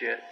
Jett.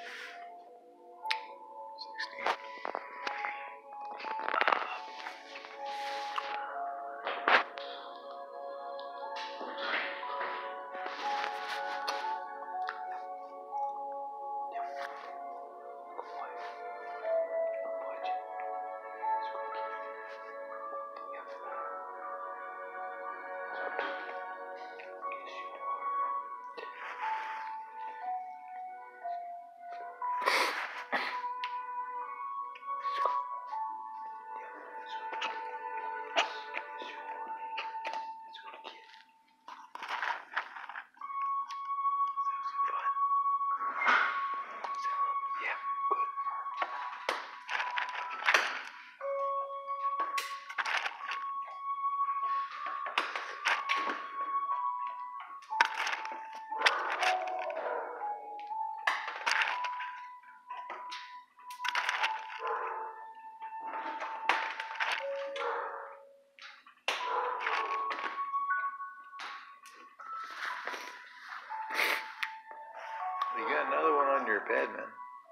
You got another one on your bed, man.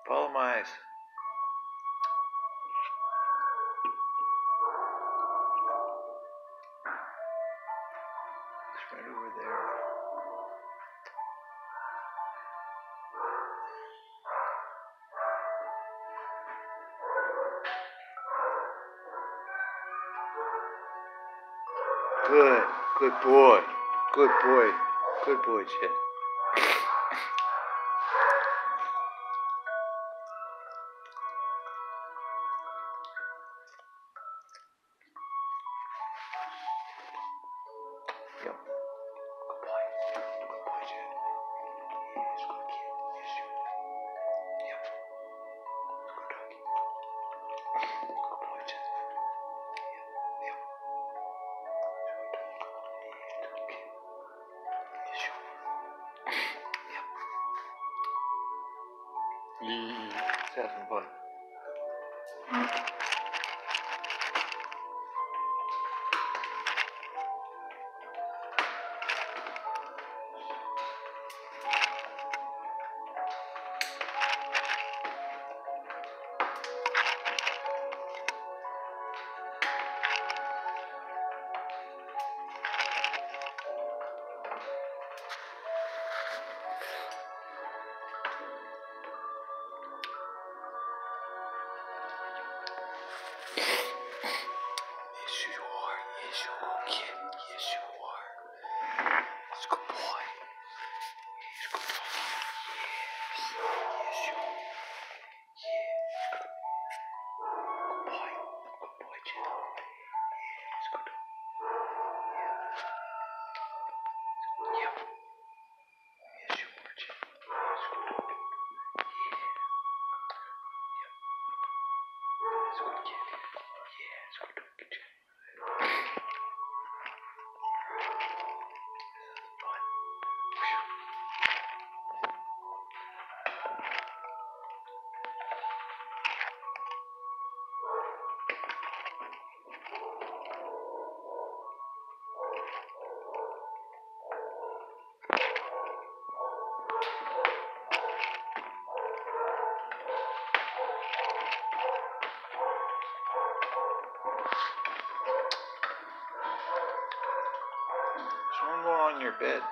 Follow my eyes. It's right over there. Good, good boy, good boy, good boy, Chet. 嗯这样很快。嗯 Good kid. Yes, good dog, your bed.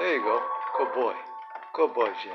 There you go. Good boy. Good boy, Jen.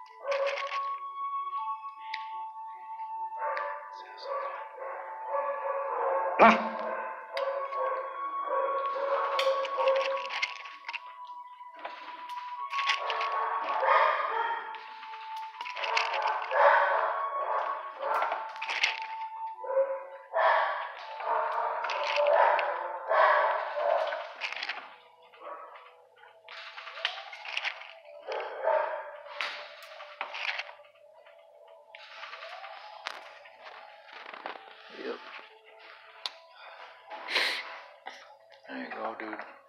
go, dude.